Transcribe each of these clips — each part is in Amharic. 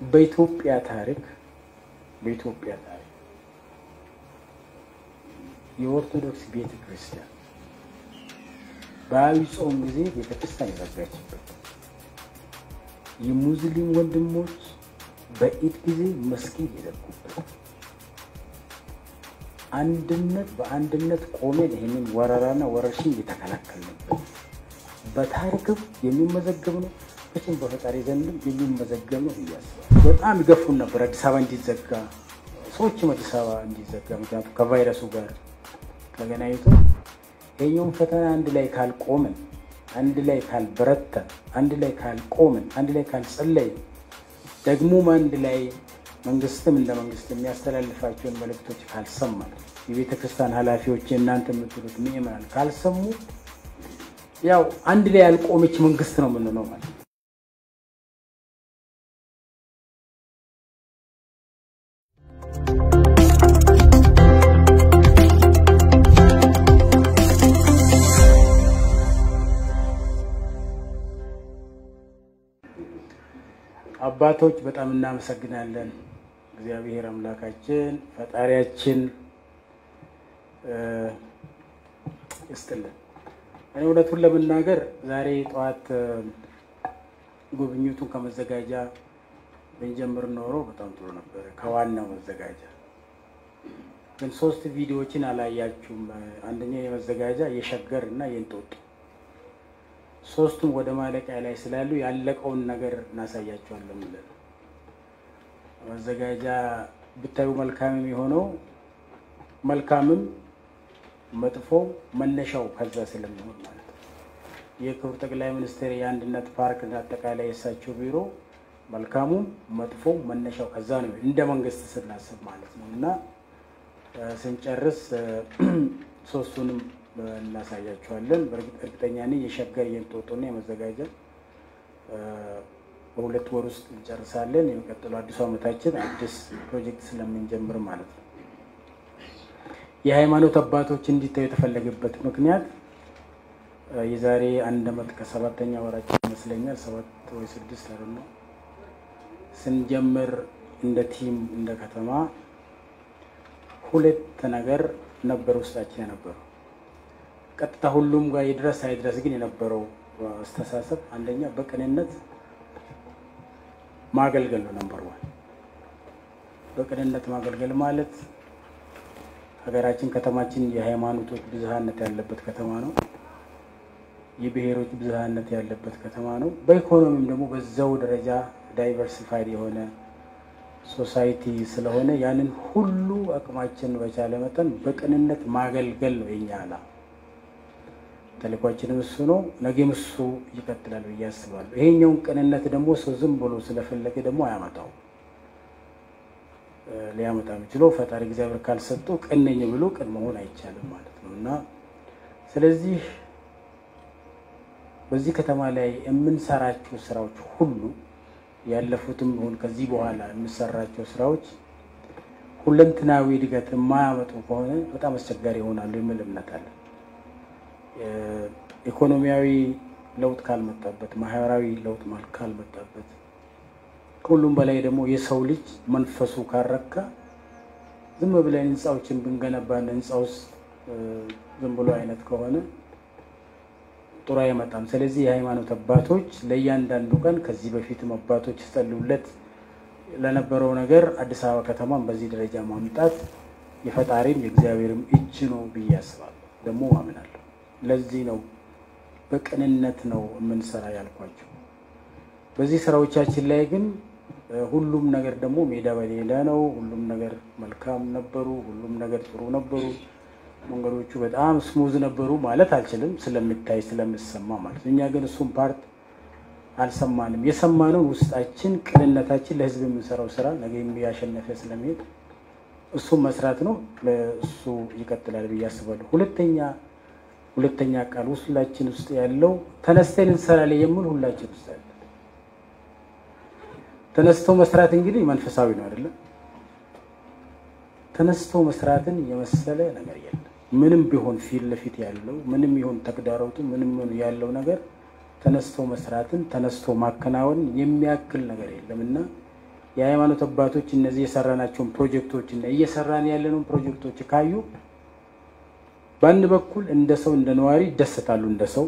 በኢትዮጵያ ታሪክ በኢትዮጵያ ታሪክ የኦርቶዶክስ ቤተ ክርስቲያን በአብይ ጾም ጊዜ ቤተ ክርስቲያን የዘጋችበት የሙስሊም ወንድሞች በኢድ ጊዜ መስጊድ የዘጉበት አንድነት በአንድነት ቆመን ይህንን ወረራና ወረርሽኝ የተከላከልንበት በታሪክም የሚመዘገብ ነው። መቼም በፈጣሪ ዘንድም የሚመዘገብ ነው ብያስባል። በጣም ይገፉን ነበር አዲስ አበባ እንዲዘጋ ሰዎችም አዲስ አበባ እንዲዘጋ ምክንያቱም ከቫይረሱ ጋር ተገናኝቶ ይህኛውን ፈተና አንድ ላይ ካልቆምን፣ አንድ ላይ ካልበረተን፣ አንድ ላይ ካልቆምን፣ አንድ ላይ ካልጸለይን ደግሞም አንድ ላይ መንግስትም እንደ መንግስት የሚያስተላልፋቸውን መልእክቶች ካልሰማን የቤተ ክርስቲያን ኃላፊዎች እናንተ የምትሉት ምእመናን ካልሰሙ ያው አንድ ላይ ያልቆመች መንግስት ነው የምንለው ማለት ነው። አባቶች በጣም እናመሰግናለን። እግዚአብሔር አምላካችን ፈጣሪያችን ይስጥልን። እኔ እውነቱን ለመናገር ዛሬ ጠዋት ጉብኝቱን ከመዘጋጃ ብንጀምር ኖሮ በጣም ጥሩ ነበረ፣ ከዋናው መዘጋጃ ግን ሶስት ቪዲዮዎችን አላያችሁም። አንደኛው የመዘጋጃ የሸገር እና የእንጦጦ ሶስቱም ወደ ማለቂያ ላይ ስላሉ ያለቀውን ነገር እናሳያቸዋለን ብለን መዘጋጃ ብታዩ መልካም የሚሆነው መልካምም መጥፎ መነሻው ከዛ ስለሚሆን ማለት ነው። የክቡር ጠቅላይ ሚኒስትር የአንድነት ፓርክ አጠቃላይ የእሳቸው ቢሮ መልካሙም መጥፎ መነሻው ከዛ ነው እንደ መንግስት ስናስብ ማለት ነው እና ስንጨርስ ሶስቱንም በእርግጥ እርግጠኛ ነኝ የሸገር የእንጦጦና የመዘጋጃ በሁለት ወር ውስጥ እንጨርሳለን። የሚቀጥለው አዲሱ ዓመታችን አዲስ ፕሮጀክት ስለምንጀምር ማለት ነው። የሃይማኖት አባቶች እንዲታዩ የተፈለገበት ምክንያት የዛሬ አንድ ዓመት ከሰባተኛ ወራችን ይመስለኛል ሰባት ወይ ስድስት አለ ነው ስንጀምር እንደ ቲም እንደ ከተማ ሁለት ነገር ነበር ውስጣችን የነበረው ቀጥታ ሁሉም ጋር ይድረስ አይድረስ ግን የነበረው አስተሳሰብ አንደኛ በቅንነት ማገልገል ነው። number one በቅንነት ማገልገል ማለት ሀገራችን ከተማችን የሃይማኖቶች ብዝሃነት ያለበት ከተማ ነው። የብሔሮች ብዝሃነት ያለበት ከተማ ነው። በኢኮኖሚም ደግሞ በዛው ደረጃ diversified የሆነ society ስለሆነ ያንን ሁሉ አቅማችን በቻለ መጠን በቅንነት ማገልገል ነው የኛ ዓላማ። ተልኳችንም እሱ ነው። ነገም እሱ ይቀጥላል ብዬ አስባለሁ። ይሄኛውን ቅንነት ደግሞ ሰው ዝም ብሎ ስለፈለገ ደግሞ አያመጣው። ሊያመጣ የሚችለው ፈጣሪ እግዚአብሔር ካልሰጠው ቅን ነኝ ብሎ ቅን መሆን አይቻልም ማለት ነው እና ስለዚህ በዚህ ከተማ ላይ የምንሰራቸው ስራዎች ሁሉ ያለፉትም ሆን ከዚህ በኋላ የምሰራቸው ስራዎች ሁለንትናዊ እድገት የማያመጡ ከሆነ በጣም አስቸጋሪ ይሆናሉ የሚል እምነት አለን። ኢኮኖሚያዊ ለውጥ ካልመጣበት፣ ማህበራዊ ለውጥ ካልመጣበት፣ ከሁሉም በላይ ደግሞ የሰው ልጅ መንፈሱ ካረካ ዝም ብለን ህንፃዎችን ብንገነባን ህንፃ ውስጥ ዝም ብሎ አይነት ከሆነ ጥሩ አይመጣም። ስለዚህ የሃይማኖት አባቶች ለእያንዳንዱ ቀን ከዚህ በፊትም አባቶች ሲጸልዩለት ለነበረው ነገር አዲስ አበባ ከተማን በዚህ ደረጃ ማምጣት የፈጣሪም የእግዚአብሔርም እጅ ነው ብዬ አስባለሁ፣ ደግሞ አምናለሁ። ለዚህ ነው በቅንነት ነው የምንሰራ ያልኳቸው። በዚህ ስራዎቻችን ላይ ግን ሁሉም ነገር ደግሞ ሜዳ በሌላ ነው። ሁሉም ነገር መልካም ነበሩ፣ ሁሉም ነገር ጥሩ ነበሩ። መንገዶቹ በጣም smooth ነበሩ ማለት አልችልም፣ ስለምታይ ስለምሰማ ማለት እኛ ግን እሱም part አልሰማንም። የሰማነው ውስጣችን ቅንነታችን ለህዝብ የምንሰራው ስራ ነገ ያሸነፈ ስለሚሄድ እሱም መስራት ነው። እሱ ይቀጥላል ብዬ አስባለሁ። ሁለተኛ ሁለተኛ ቃል ሁላችን ውስጥ ያለው ተነስተን እንሰራለን የምል ሁላችን ውስጥ ያለ ተነስቶ መስራት እንግዲህ መንፈሳዊ ነው አይደለም። ተነስቶ መስራትን የመሰለ ነገር የለም። ምንም ቢሆን ፊት ለፊት ያለው ምንም ይሁን ተግዳሮቱ ምንም ያለው ነገር ተነስቶ መስራትን ተነስቶ ማከናወን የሚያክል ነገር የለም እና የሃይማኖት አባቶች እነዚህ የሰራናቸውን ፕሮጀክቶች እና እየሰራን ያለነውን ፕሮጀክቶች ካዩ በአንድ በኩል እንደ ሰው እንደ ነዋሪ ይደሰታሉ እንደ ሰው፣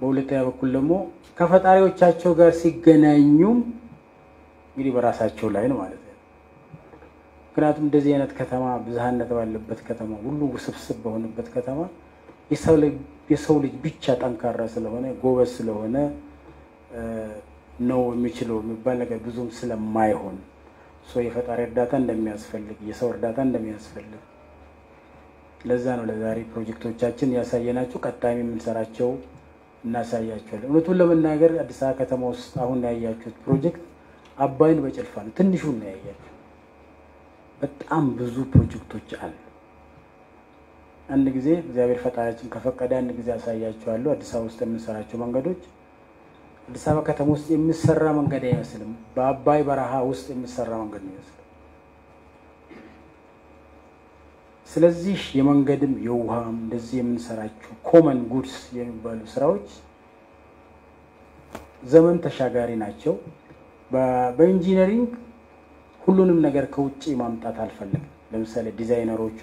በሁለተኛ በኩል ደግሞ ከፈጣሪዎቻቸው ጋር ሲገናኙም እንግዲህ በራሳቸው ላይ ነው ማለት ነው። ምክንያቱም እንደዚህ አይነት ከተማ ብዝሃነት ባለበት ከተማ ሁሉ ውስብስብ በሆነበት ከተማ የሰው ልጅ ብቻ ጠንካራ ስለሆነ ጎበዝ ስለሆነ ነው የሚችለው የሚባል ነገር ብዙም ስለማይሆን የፈጣሪ እርዳታ እንደሚያስፈልግ የሰው እርዳታ እንደሚያስፈልግ ለዛ ነው ለዛሬ ፕሮጀክቶቻችን ያሳየናቸው። ቀጣይም የምንሰራቸው እናሳያቸዋለን። እውነቱን ለመናገር አዲስ አበባ ከተማ ውስጥ አሁን ያያችሁት ፕሮጀክት አባይን በጭልፋ ነው፣ ትንሹን ነው በጣም ብዙ ፕሮጀክቶች አሉ። አንድ ጊዜ እግዚአብሔር ፈጣሪያችን ከፈቀደ አንድ ጊዜ ያሳያቸዋለሁ። አዲስ አበባ ውስጥ የምንሰራቸው መንገዶች አዲስ አበባ ከተማ ውስጥ የሚሰራ መንገድ አይመስልም። በአባይ በረሃ ውስጥ የሚሰራ መንገድ ነው ይመስል። ስለዚህ የመንገድም የውሃም እንደዚህ የምንሰራቸው common goods የሚባሉ ስራዎች ዘመን ተሻጋሪ ናቸው። በ engineering ሁሉንም ነገር ከውጭ ማምጣት አልፈለግም። ለምሳሌ ዲዛይነሮቹ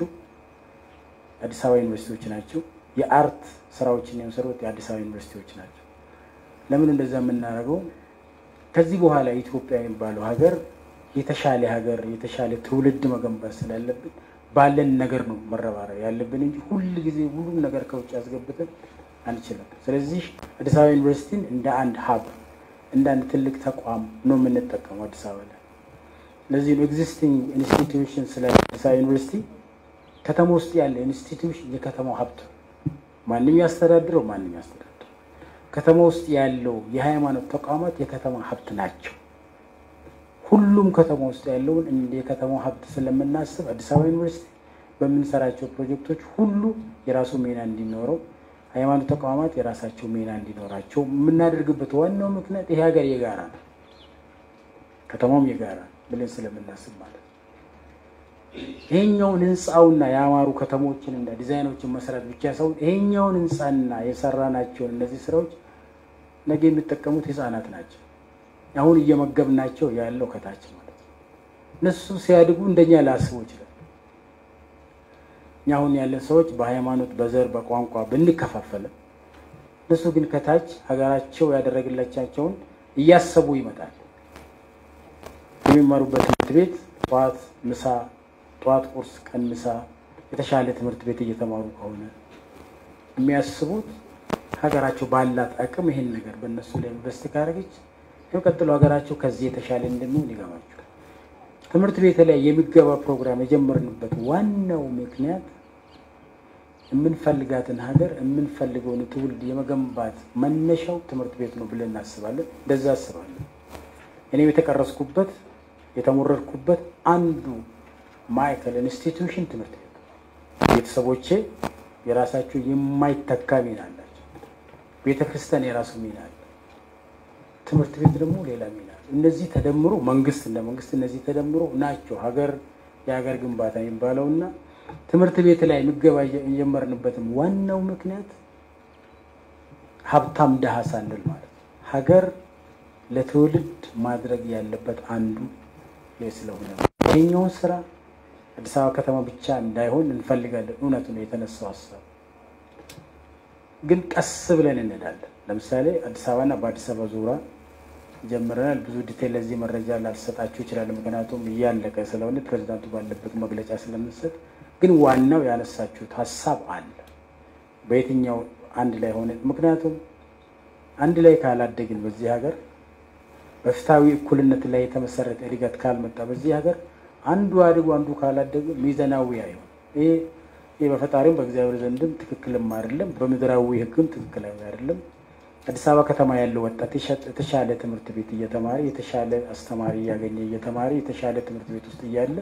አዲስ አበባ ዩኒቨርሲቲዎች ናቸው። የ art ስራዎችን የሚሰሩት የአዲስ አበባ ዩኒቨርሲቲዎች ናቸው። ለምን እንደዛ የምናደርገው? ከዚህ በኋላ ኢትዮጵያ የሚባለው ሀገር የተሻለ ሀገር የተሻለ ትውልድ መገንባት ስላለብን ባለን ነገር ነው መረባረብ ያለብን እንጂ ሁል ጊዜ ሁሉም ነገር ከውጭ አስገብተን አንችልም። ስለዚህ አዲስ አበባ ዩኒቨርሲቲን እንደ አንድ hub እንደ አንድ ትልቅ ተቋም ነው የምንጠቀመው አዲስ አበባ ላይ። ለዚህ ነው existing institution ስለ አዲስ አበባ ዩኒቨርሲቲ ከተማ ውስጥ ያለ institution የከተማው ሀብት ማንም ያስተዳድረው ማንም ያስተዳድረው ከተማ ውስጥ ያለው የሃይማኖት ተቋማት የከተማ ሀብት ናቸው። ሁሉም ከተማ ውስጥ ያለውን እንደ የከተማው ሀብት ስለምናስብ አዲስ አበባ ዩኒቨርሲቲ በምንሰራቸው ፕሮጀክቶች ሁሉ የራሱ ሚና እንዲኖረው፣ ሃይማኖት ተቋማት የራሳቸው ሚና እንዲኖራቸው የምናደርግበት ዋናው ምክንያት ይሄ ሀገር የጋራ ነው፣ ከተማውም የጋራ ብለን ስለምናስብ ማለት ነው። ይሄኛውን ህንፃውና የአማሩ ከተሞችን እና ዲዛይኖችን መስራት ብቻ ሳይሆን ይሄኛውን ህንፃና የሰራናቸውን እነዚህ ስራዎች ነገ የሚጠቀሙት ህፃናት ናቸው። አሁን እየመገብናቸው ያለው ከታች ማለት እነሱ ሲያድጉ እንደኛ ላስቡ ይችላል። እኛ አሁን ያለን ሰዎች በሃይማኖት፣ በዘር፣ በቋንቋ ብንከፋፈልም እነሱ ግን ከታች ሀገራቸው ያደረግላቻቸውን እያሰቡ ይመጣል። የሚማሩበት ትምህርት ቤት ጠዋት ምሳ፣ ጠዋት ቁርስ፣ ቀን ምሳ፣ የተሻለ ትምህርት ቤት እየተማሩ ከሆነ የሚያስቡት ሀገራቸው ባላት አቅም ይሄን ነገር በእነሱ ላይ ኢንቨስት ካደረገች የሚቀጥለው ሀገራቸው ከዚህ የተሻለ እንደሚሆን ይገባቸዋል። ትምህርት ቤት ላይ የሚገባ ፕሮግራም የጀመርንበት ዋናው ምክንያት የምንፈልጋትን ሀገር የምንፈልገውን ትውልድ የመገንባት መነሻው ትምህርት ቤት ነው ብለን እናስባለን። እንደዛ አስባለን። እኔም የተቀረጽኩበት የተሞረድኩበት አንዱ ማዕከል institution ትምህርት ቤት ቤተሰቦቼ የራሳቸው የማይተካ ሚና አላቸው። ቤተ ክርስቲያን የራሱ ሚና አለ። ትምህርት ቤት ደግሞ ሌላ ሚና እነዚህ ተደምሮ መንግስት እንደ መንግስት እነዚህ ተደምሮ ናቸው ሀገር የሀገር ግንባታ የሚባለውና ትምህርት ቤት ላይ ምገባ የጀመርንበትም ዋናው ምክንያት ሀብታም ድሃ ሳንል ማለት ሀገር ለትውልድ ማድረግ ያለበት አንዱ ስለሆነ ይሄኛውን ስራ አዲስ አበባ ከተማ ብቻ እንዳይሆን እንፈልጋለን። እውነቱ ነው የተነሳው ሀሳብ ግን ቀስ ብለን እንሄዳለን። ለምሳሌ አዲስ አበባና በአዲስ አበባ ዙሪያ ጀምረናል። ብዙ ዲቴል ለዚህ መረጃ ላልሰጣችሁ ይችላል፣ ምክንያቱም እያለቀ ስለሆነ ፕሬዚዳንቱ ባለበት መግለጫ ስለምንሰጥ። ግን ዋናው ያነሳችሁት ሀሳብ አለ በየትኛው አንድ ላይ ሆነ። ምክንያቱም አንድ ላይ ካላደግን በዚህ ሀገር በፍትሃዊ እኩልነት ላይ የተመሰረተ እድገት ካልመጣ በዚህ ሀገር አንዱ አድጎ አንዱ ካላደገ ሚዛናዊ አይሆን። ይሄ ይህ በፈጣሪም በእግዚአብሔር ዘንድም ትክክልም አይደለም፣ በምድራዊ ሕግም ትክክል አይደለም። አዲስ አበባ ከተማ ያለው ወጣት የተሻለ ትምህርት ቤት እየተማረ የተሻለ አስተማሪ እያገኘ እየተማረ የተሻለ ትምህርት ቤት ውስጥ እያለ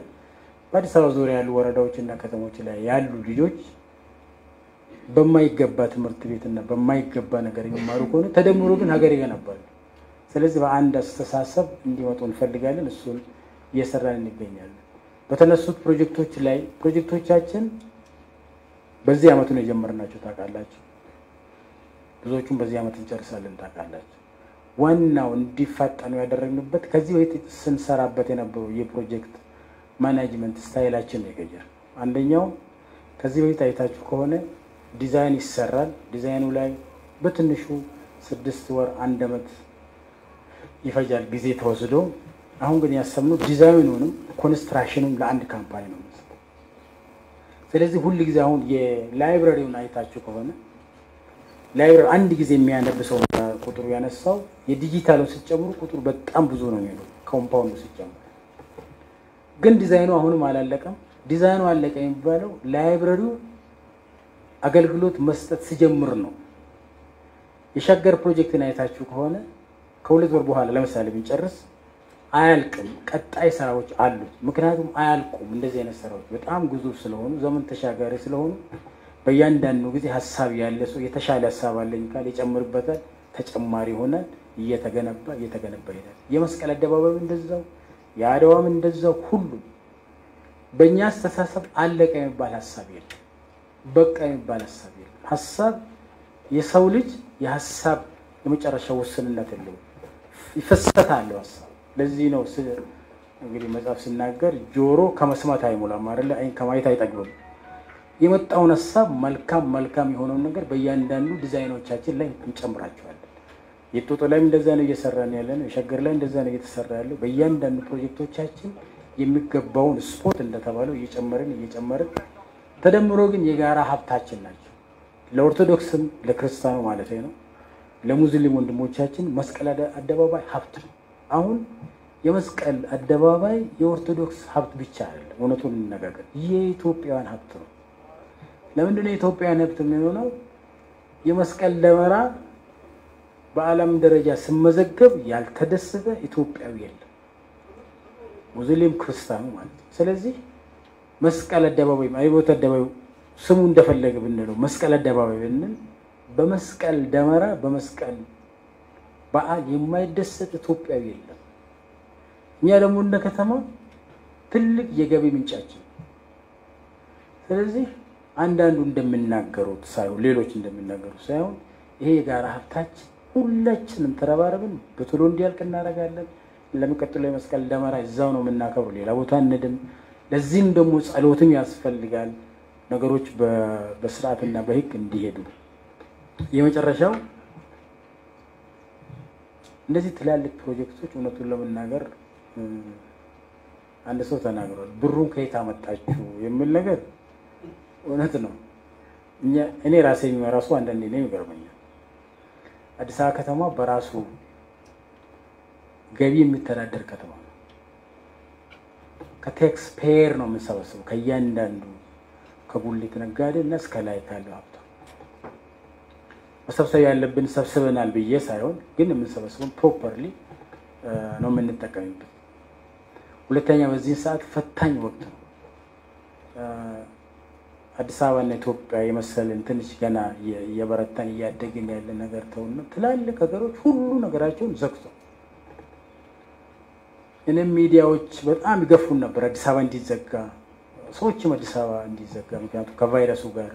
በአዲስ አበባ ዙሪያ ያሉ ወረዳዎች እና ከተሞች ላይ ያሉ ልጆች በማይገባ ትምህርት ቤት እና በማይገባ ነገር የሚማሩ ከሆነ ተደምሮ ግን ሀገር ይገነባሉ። ስለዚህ በአንድ አስተሳሰብ እንዲመጡ እንፈልጋለን። እሱን እየሰራን እንገኛለን። በተነሱት ፕሮጀክቶች ላይ ፕሮጀክቶቻችን በዚህ ዓመቱ ነው የጀመርናቸው ታውቃላችሁ። ብዙዎቹም በዚህ ዓመት እንጨርሳለን ታውቃላችሁ። ዋናው እንዲፋጠኑ ያደረግንበት ከዚህ በፊት ስንሰራበት የነበረው የ project management style ኣችን የቀየር። አንደኛው ከዚህ በፊት አይታችሁ ከሆነ ዲዛይን ይሰራል። ዲዛይኑ ላይ በትንሹ ስድስት ወር አንድ ዓመት ይፈጃል ጊዜ ተወስዶ። አሁን ግን ያሰብነው design ኡንም construction ኡም ለአንድ company ነው። ስለዚህ ሁል ጊዜ አሁን የ library ውን አይታችሁ ከሆነ library አንድ ጊዜ የሚያነብ ሰው ቁጥሩ ያነሳው የዲጂታሉን ስትጨምሩ ቁጥሩ በጣም ብዙ ነው የሚሄደው compound ኡ ሲጨምር። ግን ዲዛይኑ አሁንም አላለቀም። ዲዛይኑ አለቀ የሚባለው library ው አገልግሎት መስጠት ሲጀምር ነው። የሸገር ፕሮጀክትን አይታችሁ ከሆነ ከሁለት ወር በኋላ ለምሳሌ ብንጨርስ አያልቅም። ቀጣይ ስራዎች አሉት። ምክንያቱም አያልቁም። እንደዚህ አይነት ስራዎች በጣም ግዙፍ ስለሆኑ ዘመን ተሻጋሪ ስለሆኑ በእያንዳንዱ ጊዜ ሀሳብ ያለ ሰው የተሻለ ሀሳብ አለኝ ካል ይጨምርበታል። ተጨማሪ ይሆናል። እየተገነባ እየተገነባ ይሄዳል። የመስቀል አደባባይ እንደዛው፣ የአድዋም እንደዛው። ሁሉም በእኛ አስተሳሰብ አለቀ የሚባል ሀሳብ የለም። በቃ የሚባል ሀሳብ የለም። ሀሳብ የሰው ልጅ የሀሳብ የመጨረሻ ውስንነት የለውም። ይፈሰት አለው ሀሳብ። ለዚህ ነው እንግዲህ መጽሐፍ ሲናገር ጆሮ ከመስማት አይሞላም አይደለ? አይን ከማየት አይጠግብም። የመጣውን ሀሳብ መልካም መልካም የሆነውን ነገር በእያንዳንዱ ዲዛይኖቻችን ላይ እንጨምራቸዋለን። የጦጦ ላይም እንደዛ ነው እየሰራን ያለ ነው። የሸገር ላይ እንደዛ ነው እየተሰራ ያለው። በእያንዳንዱ ፕሮጀክቶቻችን የሚገባውን ስፖት እንደተባለው እየጨመርን እየጨመርን ተደምሮ ግን የጋራ ሀብታችን ናቸው። ለኦርቶዶክስም ለክርስቲያኑ ማለት ነው። ለሙስሊም ወንድሞቻችን መስቀል አደባባይ ሀብት ነው። አሁን የመስቀል አደባባይ የኦርቶዶክስ ሀብት ብቻ አይደለም። እውነቱን እንነጋገር፣ የኢትዮጵያውያን ሀብት ነው። ለምንድን ነው የኢትዮጵያውያን ሀብት የሚሆነው? የመስቀል ደመራ በዓለም ደረጃ ስመዘገብ ያልተደሰተ ኢትዮጵያዊ የለም፣ ሙስሊም ክርስቲያኑ ማለት ነው። ስለዚህ መስቀል አደባባይ አይቦት አደባባይ ስሙ እንደፈለገ ብንለው መስቀል አደባባይ ብንል በመስቀል ደመራ በመስቀል በዓል የማይደሰት ኢትዮጵያዊ የለም። እኛ ደግሞ እንደ ከተማ ትልቅ የገቢ ምንጫችን። ስለዚህ አንዳንዱ እንደሚናገሩት ሳይሆን ሌሎች እንደሚናገሩት ሳይሆን ይሄ የጋራ ሀብታችን ሁላችንም ተረባረብን በቶሎ እንዲያልቅ እናደርጋለን። ለሚቀጥለው የመስቀል ደመራ እዛው ነው የምናከብሩ፣ ሌላ ቦታ እንድም። ለዚህም ደግሞ ጸሎትም ያስፈልጋል። ነገሮች በስርዓትና በሕግ እንዲሄዱ የመጨረሻው እንደዚህ ትላልቅ ፕሮጀክቶች እውነቱን ለመናገር አንድ ሰው ተናግሯል። ብሩን ከየት አመጣችሁ የሚል ነገር እውነት ነው። እኔ ራሴ የሚመራሱ አንዳንዴ ነው ይገርመኛል። አዲስ አበባ ከተማ በራሱ ገቢ የሚተዳደር ከተማ ነው። ከቴክስ ፔየር ነው የምንሰበስበው ከእያንዳንዱ ከጉሊት ነጋዴ እና እስከ ላይ ካለው ሀብታ መሰብሰብ ያለብን ሰብስበናል ብዬ ሳይሆን ግን የምንሰበስበውን properly ነው የምንጠቀምበት። ሁለተኛ በዚህ ሰዓት ፈታኝ ወቅት ነው። አዲስ አበባና ኢትዮጵያ የመሰልን ትንሽ ገና እየበረታን እያደግን ያለ ነገር ተውና ትላልቅ ሀገሮች ሁሉ ነገራቸውን ዘግተው እኔም ሚዲያዎች በጣም ይገፉን ነበር አዲስ አበባ እንዲዘጋ ሰዎችም አዲስ አበባ እንዲዘጋ ምክንያቱም ከቫይረሱ ጋር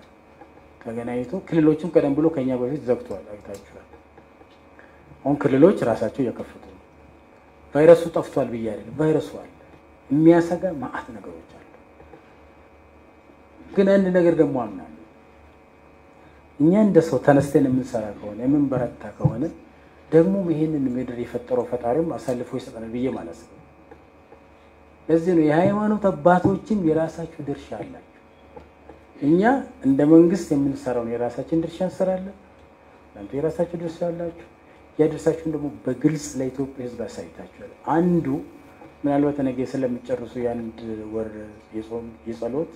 ተገናኝቶ ክልሎችም ቀደም ብሎ ከኛ በፊት ዘግቷል። አይታችኋል። አሁን ክልሎች ራሳቸው እየከፈቱ ነው። ቫይረሱ ጠፍቷል ብዬ አይደለም፣ ቫይረሱ አለ። የሚያሰጋ ማአት ነገሮች ግን አንድ ነገር ደግሞ አምናለሁ። እኛ እንደ ሰው ተነስተን የምንሰራ ከሆነ የምንበረታ ከሆነ ደግሞ ይህንን ምድር የፈጠረው ፈጣሪም አሳልፎ ይሰጠናል ብዬ ማለት ነው። ለዚህ ነው የሃይማኖት አባቶችም የራሳችሁ ድርሻ አላቸው። እኛ እንደ መንግስት የምንሰራውን የራሳችን ድርሻ እንሰራለን። እናንተ የራሳችሁ ድርሻ አላችሁ። ያ ድርሻችሁን ደግሞ በግልጽ ለኢትዮጵያ ሕዝብ አሳይታችኋል። አንዱ ምናልባት ነገ ስለሚጨርሱ የአንድ ወር የጾም የጸሎት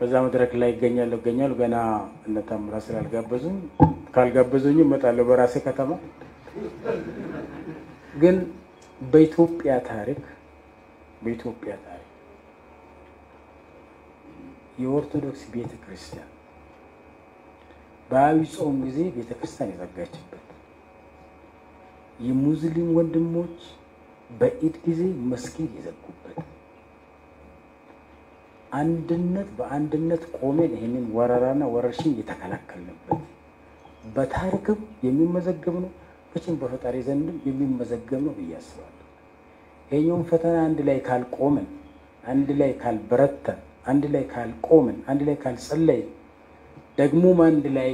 በዛ መድረክ ላይ ይገኛለሁ ይገኛሉ ገና እነ ታምራ ስላልጋበዙኝ ካልጋበዙኝ እመጣለሁ በራሴ ከተማ። ግን በኢትዮጵያ ታሪክ በኢትዮጵያ ታሪክ የኦርቶዶክስ ቤተ ክርስቲያን በአብይ ጾም ጊዜ ቤተ ክርስቲያን የዘጋችበት የሙስሊም ወንድሞች በኢድ ጊዜ መስጊድ የዘጉበት አንድነት በአንድነት ቆሜን ይህንን ወረራና ወረርሽኝ የተከላከልንበት በታሪክም የሚመዘገብ ነው፣ መቼም በፈጣሪ ዘንድም የሚመዘገብ ነው ብዬ አስባለሁ። ይሄኛውን ፈተና አንድ ላይ ካልቆምን፣ አንድ ላይ ካልበረተን፣ አንድ ላይ ካልቆምን፣ አንድ ላይ ካልጸለይን፣ ደግሞም አንድ ላይ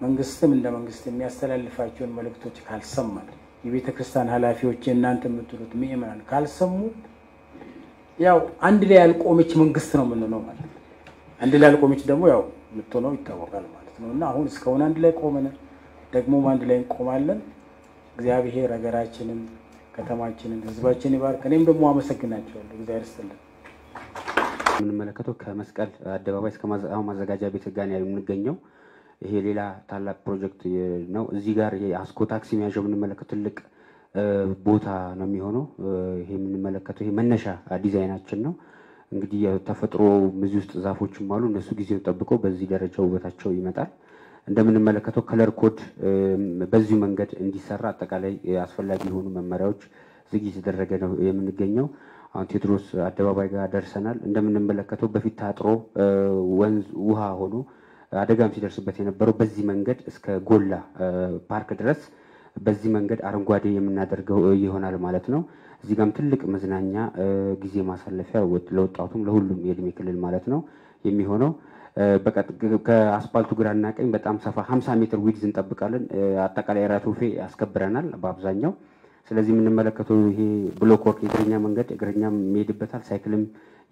መንግስትም እንደ መንግስት የሚያስተላልፋቸውን መልእክቶች ካልሰማን፣ የቤተ ክርስቲያን ኃላፊዎች የእናንተ የምትሉት ምእመናን ካልሰሙ ያው አንድ ላይ ያልቆመች መንግስት ነው የምንለው ማለት ነው። አንድ ላይ ያልቆመች ደግሞ ያው የምትሆነው ይታወቃል ማለት ነው። እና አሁን እስካሁን አንድ ላይ ቆመን ደግሞም አንድ ላይ እንቆማለን። እግዚአብሔር ሀገራችንን፣ ከተማችንን፣ ህዝባችን ይባርክ። እኔም ደግሞ አመሰግናቸዋለሁ። እግዚአብሔር ይስጥልን። የምንመለከተው ከመስቀል አደባባይ እስከ ማዘጋጃ ቤት ጋር የምንገኘው። ይሄ ሌላ ታላቅ ፕሮጀክት ነው። እዚህ ጋር አስኮ ታክሲ መያዣው የምንመለከተው ትልቅ ቦታ ነው የሚሆነው። ይሄ የምንመለከተው ይሄ መነሻ ዲዛይናችን ነው። እንግዲህ ተፈጥሮ እዚህ ውስጥ ዛፎችም አሉ። እነሱ ጊዜውን ጠብቀው በዚህ ደረጃ ውበታቸው ይመጣል። እንደምንመለከተው color code በዚሁ መንገድ እንዲሰራ አጠቃላይ አስፈላጊ የሆኑ መመሪያዎች ዝግ የተደረገ ነው የምንገኘው። አሁን ቴዎድሮስ አደባባይ ጋር ደርሰናል። እንደምንመለከተው በፊት ታጥሮ ወንዝ ውሃ ሆኖ አደጋም ሲደርስበት የነበረው በዚህ መንገድ እስከ ጎላ ፓርክ ድረስ በዚህ መንገድ አረንጓዴ የምናደርገው ይሆናል ማለት ነው። እዚህ ጋም ትልቅ መዝናኛ ጊዜ ማሳለፊያ ለወጣቱም ለሁሉም የእድሜ ክልል ማለት ነው የሚሆነው። ከአስፓልቱ ግራና ቀኝ በጣም ሰፋ 50 ሜትር width እንጠብቃለን። አጠቃላይ right of way አስከብረናል በአብዛኛው። ስለዚህ የምንመለከተው ይሄ block work የእግረኛ መንገድ እግረኛም የሚሄድበታል፣ ሳይክልም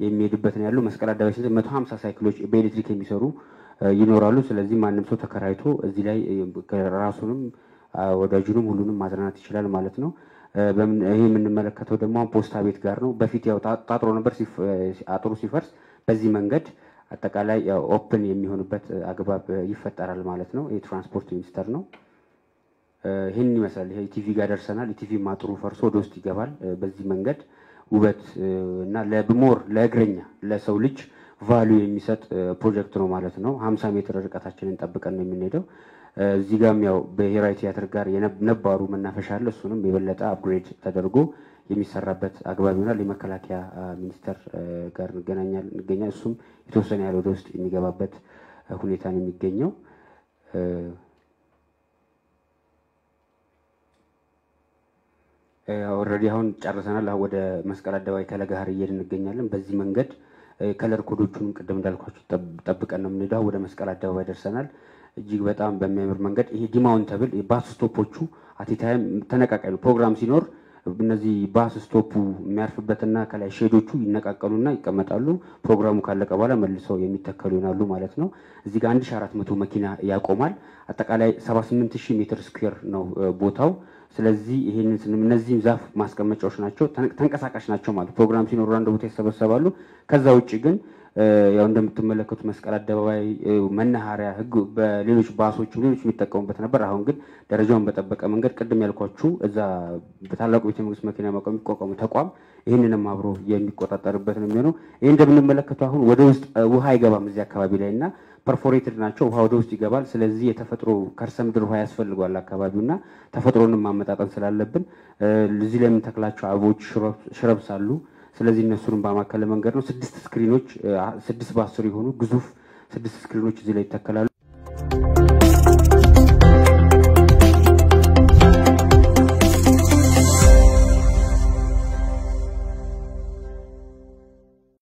የሚሄድበት ነው ያለው። መስቀል አደባባይ ስንት መቶ ሀምሳ ሳይክሎች በኤሌክትሪክ የሚሰሩ ይኖራሉ። ስለዚህ ማንም ሰው ተከራይቶ እዚህ ላይ ራሱንም ወዳጁንም ሁሉንም ማዝናናት ይችላል ማለት ነው። ይሄ የምንመለከተው ደግሞ ፖስታ ቤት ጋር ነው። በፊት ያው ታጥሮ ነበር፣ አጥሩ ሲፈርስ በዚህ መንገድ አጠቃላይ open የሚሆንበት አግባብ ይፈጠራል ማለት ነው። የትራንስፖርት ሚኒስቴር ነው። ይህን ይመስላል። ይሄ ኢቲቪ ጋር ደርሰናል። ኢቲቪ አጥሩ ፈርሶ ወደ ውስጥ ይገባል። በዚህ መንገድ ውበት እና ለብሞር ለእግረኛ ለሰው ልጅ value የሚሰጥ ፕሮጀክት ነው ማለት ነው። ሀምሳ ሜትር ርቀታችንን ጠብቀን ነው የምንሄደው። እዚህ ጋም ያው ብሔራዊ ቲያትር ጋር ነባሩ መናፈሻ አለ። እሱንም የበለጠ upgrade ተደርጎ የሚሰራበት አግባብ ይሆናል። የመከላከያ ሚኒስቴር ጋር እንገኛል። እሱም የተወሰነ ያህል ወደ ውስጥ የሚገባበት ሁኔታ ነው የሚገኘው። already አሁን ጨርሰናል። አሁን ወደ መስቀል አደባባይ ከለጋሃር እየሄድን እንገኛለን። በዚህ መንገድ color code ኦቹንም ቅድም እንዳልኳቸው ጠብቀን ነው የምንሄደው። ወደ መስቀል አደባባይ ደርሰናል። እጅግ በጣም በሚያምር መንገድ ይሄ demountable bus stop ኦቹ at a time ተነቃቃይ ነው። ፕሮግራም ሲኖር እነዚህ bus stop ኡ የሚያርፍበትና ከላይ shade ኦቹ ይነቃቀሉና ይቀመጣሉ። ፕሮግራሙ ካለቀ በኋላ መልሰው የሚተከሉ ይሆናሉ ማለት ነው። እዚህ ጋር 1400 መኪና ያቆማል። አጠቃላይ 78000 ሜትር square ነው ቦታው። ስለዚህ ይሄንን እነዚህም ዛፍ ማስቀመጫዎች ናቸው፣ ተንቀሳቃሽ ናቸው ማለት ፕሮግራም ሲኖሩ አንድ ቦታ ይሰበሰባሉ። ከዛ ውጭ ግን ያው እንደምትመለከቱት መስቀል አደባባይ መናኸሪያ ህግ በሌሎች ባሶች ሌሎች የሚጠቀሙበት ነበር። አሁን ግን ደረጃውን በጠበቀ መንገድ ቅድም ያልኳችሁ እዛ በታላቁ ቤተ መንግስት መኪና ማቆም የሚቋቋሙ ተቋም ይህንንም አብሮ የሚቆጣጠርበት ነው የሚሆነው። ይህ እንደምንመለከተው አሁን ወደ ውስጥ ውሃ አይገባም እዚህ አካባቢ ላይ እና perforated ናቸው። ውሃ ወደ ውስጥ ይገባል። ስለዚህ የተፈጥሮ ከርሰ ምድር ውሃ ያስፈልጓል አካባቢው እና ተፈጥሮንም ማመጣጠን ስላለብን እዚህ ላይ አበቦች፣ shrubs አሉ። ስለዚህ እነሱንም ባማከለ መንገድ ነው። ስድስት screen ኦች ስድስት በአስር የሆኑ ግዙፍ ስድስት screen ኦች እዚህ ላይ ይተከላሉ።